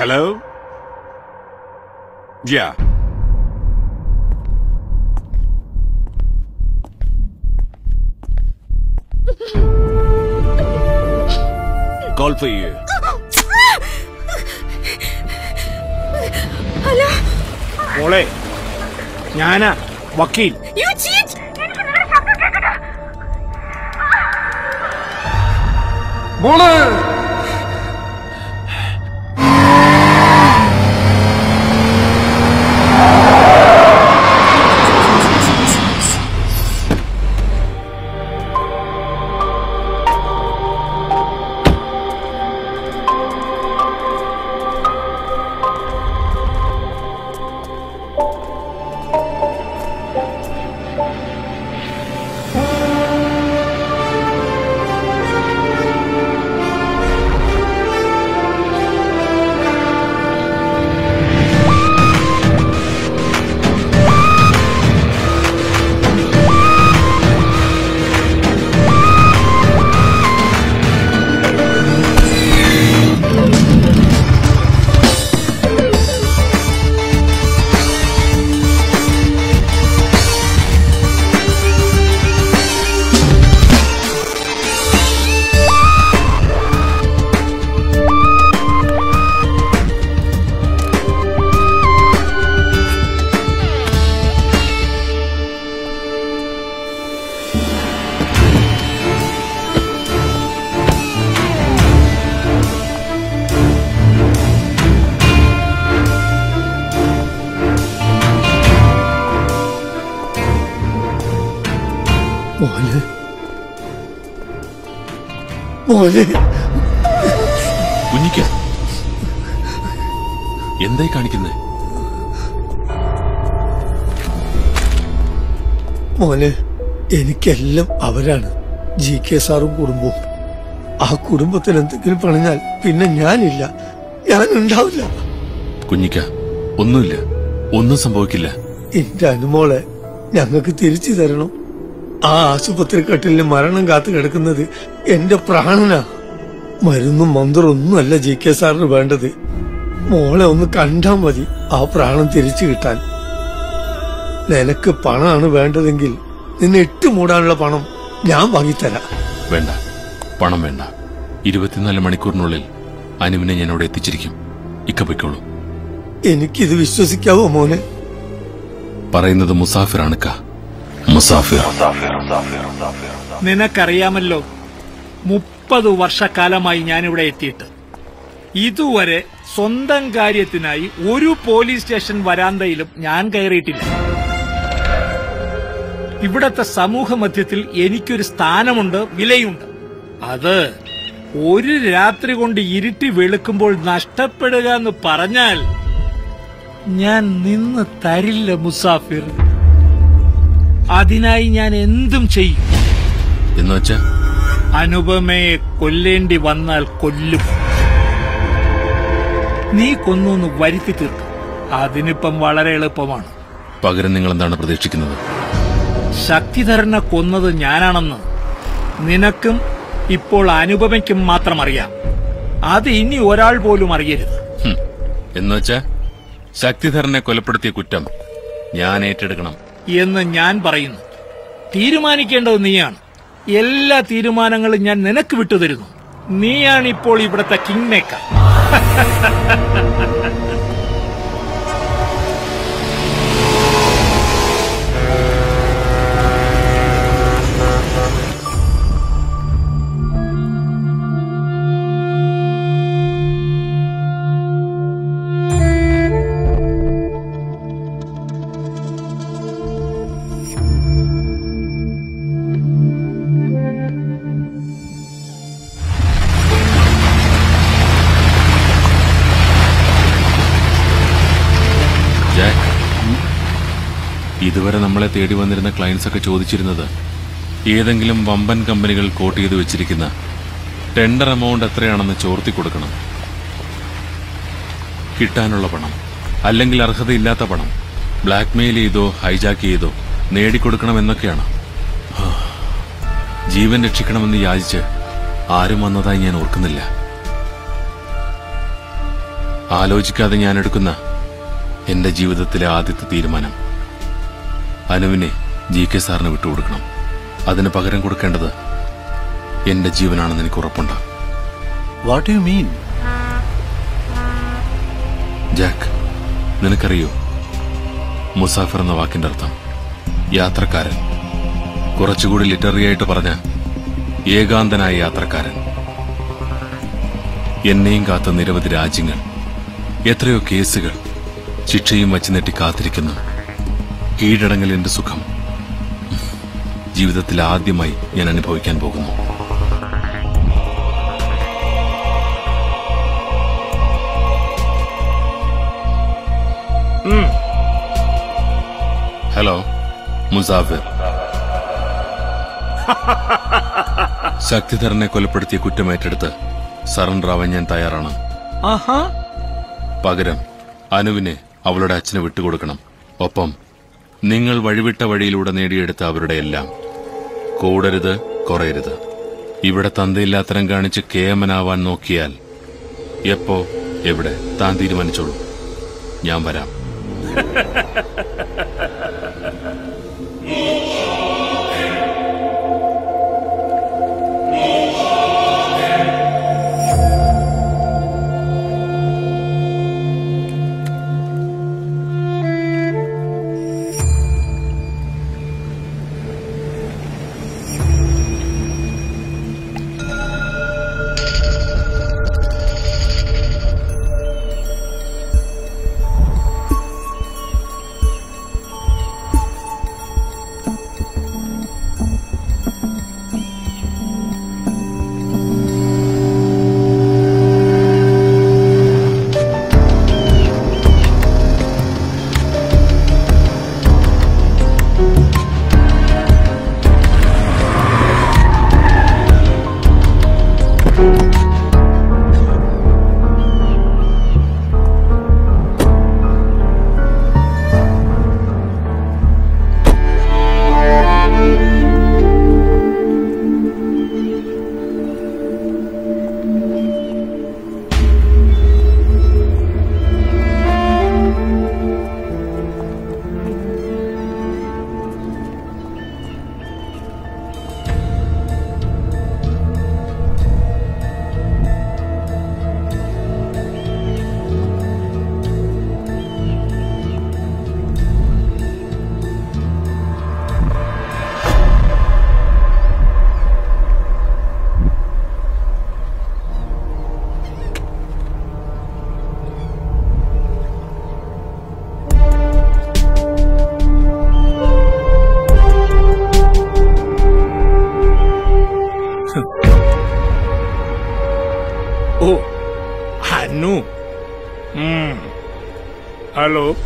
Hello? Yeah. Call for you. Hello മോളെ ഞാനാ വക്കീൽ യു ചീറ്റ് മോളെ മോനെ കുഞ്ഞിക്ക എന്തായി കാണിക്കുന്നേ? മോനെ എനിക്കെല്ലാം അവരാണ്. ജി കെ സാറും കുടുംബവും. ആ കുടുംബത്തിന് എന്തെങ്കിലും പറഞ്ഞാൽ പിന്നെ ഞാനില്ല. ഞാൻ ഉണ്ടാവില്ല കുഞ്ഞിക്ക ഒന്നുമില്ല. ഒന്നും സംഭവിക്കില്ല. എന്റെ അനുമോളെ ഞങ്ങൾക്ക് തിരിച്ചു തരണം. ആ ആശുപത്രി കട്ടിലിന് മരണം കാത്തു കിടക്കുന്നത് എന്റെ പ്രാണനാ. മരുന്നും മന്ത്രം ഒന്നുമല്ല ജി കെ സാറിന് വേണ്ടത്. മോളെ ഒന്ന് കണ്ടാ മതി ആ പ്രാണം തിരിച്ചു കിട്ടാൻ. നിനക്ക് പണമാണ് വേണ്ടതെങ്കിൽ നിന്നെ ഇട്ട് മൂടാനുള്ള പണം ഞാൻ വാങ്ങിത്തരാം. വേണ്ട. പണം വേണ്ട. ഇരുപത്തിനാല് മണിക്കൂറിനുള്ളിൽ അനുവിനെ ഞാൻ അവിടെ എത്തിച്ചിരിക്കും. ഇക്ക പൊയ്ക്കോളൂ. എനിക്കിത് വിശ്വസിക്കാവോ മോനെ? പറയുന്നത് മുസാഫിറാണ് ക മുസാഫിർ. നിനക്കറിയാമല്ലോ മുപ്പത് വർഷക്കാലമായി ഞാനിവിടെ എത്തിയിട്ട്. ഇതുവരെ സ്വന്തം കാര്യത്തിനായി ഒരു പോലീസ് സ്റ്റേഷൻ വരാന്തയിലും ഞാൻ കയറിയിട്ടില്ല. ഇവിടത്തെ സമൂഹ മധ്യത്തിൽ എനിക്കൊരു സ്ഥാനമുണ്ട് വിലയുണ്ട്. അത് ഒരു രാത്രി കൊണ്ട് ഇരുട്ടി വെളുക്കുമ്പോൾ നഷ്ടപ്പെടുക എന്ന് പറഞ്ഞാൽ ഞാൻ നിന്ന് തരില്ല മുസാഫിർ. അതിനായി ഞാൻ എന്തും ചെയ്യും. എന്നുവെച്ചാ അനുപമയെ കൊല്ലേണ്ടി വന്നാൽ കൊല്ലും. നീ കൊന്നൊന്ന് വരുത്തി തീർക്കും. അതിനിപ്പം വളരെ എളുപ്പമാണ്. പകരം നിങ്ങൾ എന്താണ് പ്രതീക്ഷിക്കുന്നത്? ശക്തിധരനെ കൊന്നത് ഞാനാണെന്ന് നിനക്കും ഇപ്പോൾ അനുപമയ്ക്കും മാത്രം അറിയാം. അത് ഇനി ഒരാൾ പോലും അറിയരുത്. എന്നുവെച്ചാ ശക്തിധരനെ കൊലപ്പെടുത്തിയ കുറ്റം ഞാൻ ഏറ്റെടുക്കണം. എന്ന് ഞാൻ പറയുന്നു. തീരുമാനിക്കേണ്ടത് നീയാണ്. എല്ലാ തീരുമാനങ്ങളും ഞാൻ നിനക്ക് വിട്ടുതരുന്നു. നീയാണ് ഇപ്പോൾ ഇവിടുത്തെ കിങ് മേക്കർ ഇതുവരെ നമ്മളെ തേടി വന്നിരുന്ന ക്ലയൻസ് ഒക്കെ ചോദിച്ചിരുന്നത് ഏതെങ്കിലും വമ്പൻ കമ്പനികൾ കോട്ട് ചെയ്ത് വെച്ചിരിക്കുന്ന ടെൻഡർ എമൗണ്ട് എത്രയാണെന്ന് ചോർത്തി കൊടുക്കണം. കിട്ടാനുള്ള പണം അല്ലെങ്കിൽ അർഹതയില്ലാത്ത പണം ബ്ലാക്ക് മെയിൽ ചെയ്തോ ഹൈജാക്ക് ചെയ്തോ നേടിക്കൊടുക്കണം എന്നൊക്കെയാണ്. ജീവൻ രക്ഷിക്കണമെന്ന് യാചിച്ച് ആരും വന്നതായി ഞാൻ ഓർക്കുന്നില്ല. ആലോചിക്കാതെ ഞാൻ എടുക്കുന്ന എന്റെ ജീവിതത്തിലെ ആദ്യത്തെ തീരുമാനം. അനുവിനെ ജി കെ സാറിന് വിട്ടുകൊടുക്കണം. അതിന് പകരം കൊടുക്കേണ്ടത് എന്റെ ജീവനാണെന്ന് എനിക്ക് ഉറപ്പുണ്ട്. വാട്ട് യു മീൻ ജാക്ക് നിനക്കറിയോ? മുസാഫർ എന്ന വാക്കിന്റെ അർത്ഥം യാത്രക്കാരൻ. കുറച്ചുകൂടി ലിറ്റററി ആയിട്ട് പറഞ്ഞ ഏകാന്തനായ യാത്രക്കാരൻ. എന്നെയും കാത്ത നിരവധി രാജ്യങ്ങൾ എത്രയോ കേസുകൾ ശിക്ഷയും വച്ച് നെട്ടി കാത്തിരിക്കുന്നു. കീഴടങ്ങലിന്റെ സുഖം. ജീവിതത്തിൽ ആദ്യമായി ഞാൻ അനുഭവിക്കാൻ പോകുന്നു. ഹലോ മുസാഫിർ. ശക്തിധരനെ കൊലപ്പെടുത്തിയ കുറ്റമേറ്റെടുത്ത് സരൺ ആവാൻ ഞാൻ തയ്യാറാണ്. പകരം അനുവിനെ അവളുടെ അച്ഛന് വിട്ടുകൊടുക്കണം. ഒപ്പം നിങ്ങൾ വഴിവിട്ട വഴിയിലൂടെ നേടിയെടുത്ത അവരുടെ എല്ലാം. കൂടരുത് കുറയരുത്. ഇവിടെ തന്തയില്ലാത്തരം കാണിച്ച് കേമനാവാൻ നോക്കിയാൽ എപ്പോ എവിടെ താൻ തീരുമാനിച്ചോളൂ. ഞാൻ വരാം. nu. Mm. Alo?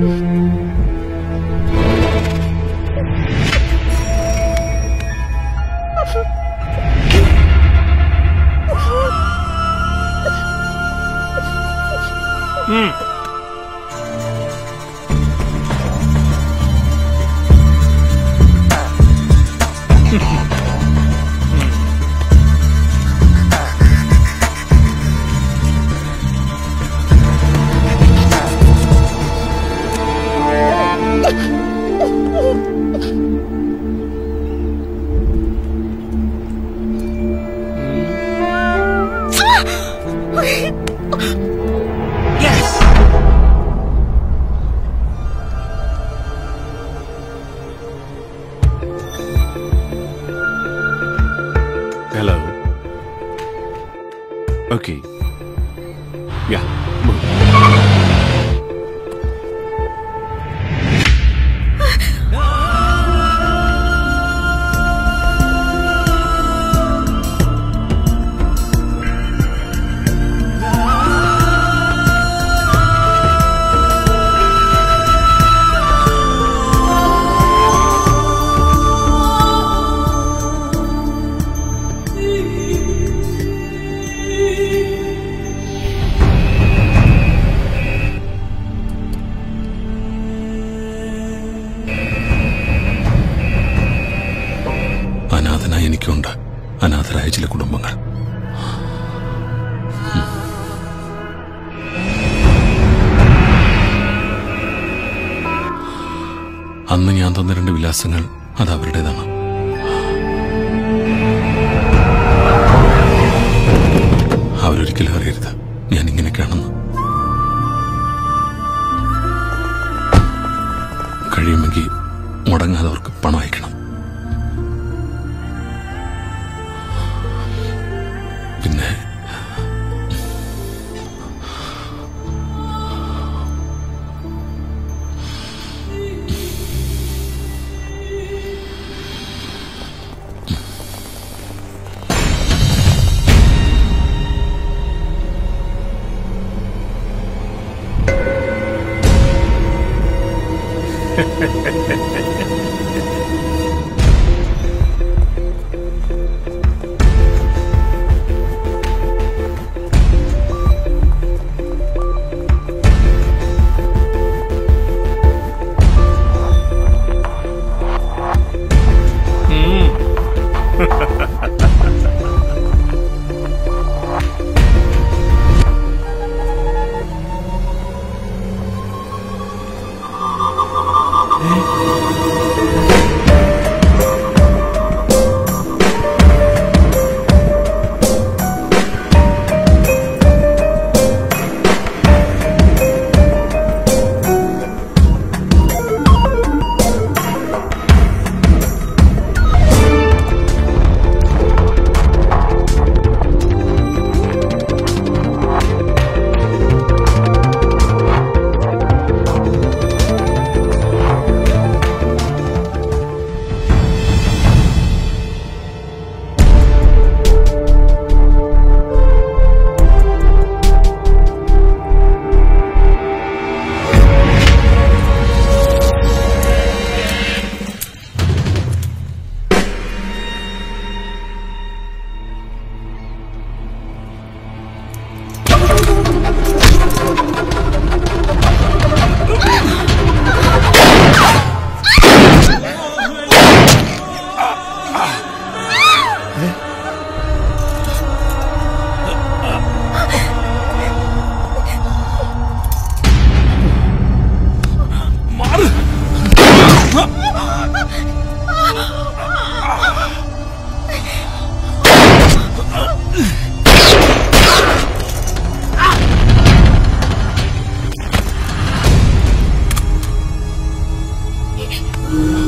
Ugh! Okay. Dạ, yeah, move. യാ എനിക്കുണ്ട്. അനാഥരായ ചില കുടുംബങ്ങൾ. അന്ന് ഞാൻ തന്ന രണ്ട് വിലാസങ്ങൾ അത് അവരുടേതാണ്. അവരൊരിക്കലും അറിയരുത്. ഞാൻ ഇങ്ങനെയൊക്കെയാണെന്ന്. കഴിയുമെങ്കിൽ മുടങ്ങാതെ പിന്നെ നിൻ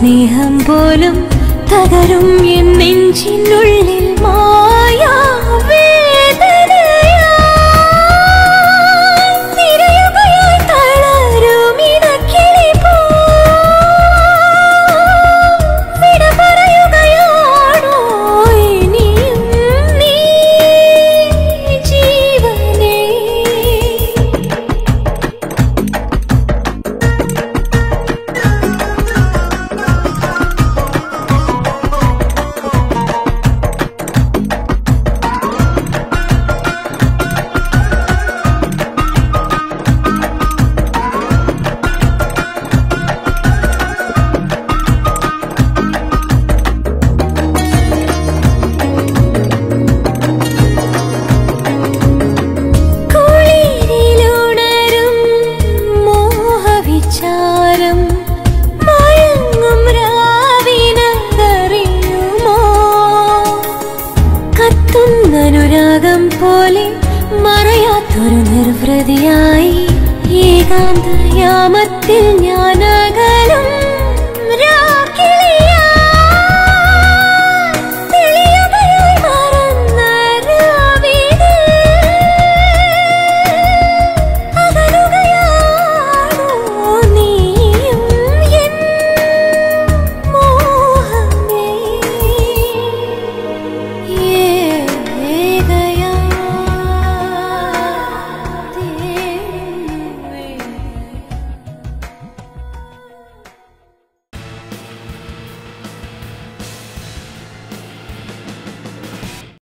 സ്നേഹം പോലും തകരും എൻ നെഞ്ചിനുള്ളിൽ മായാ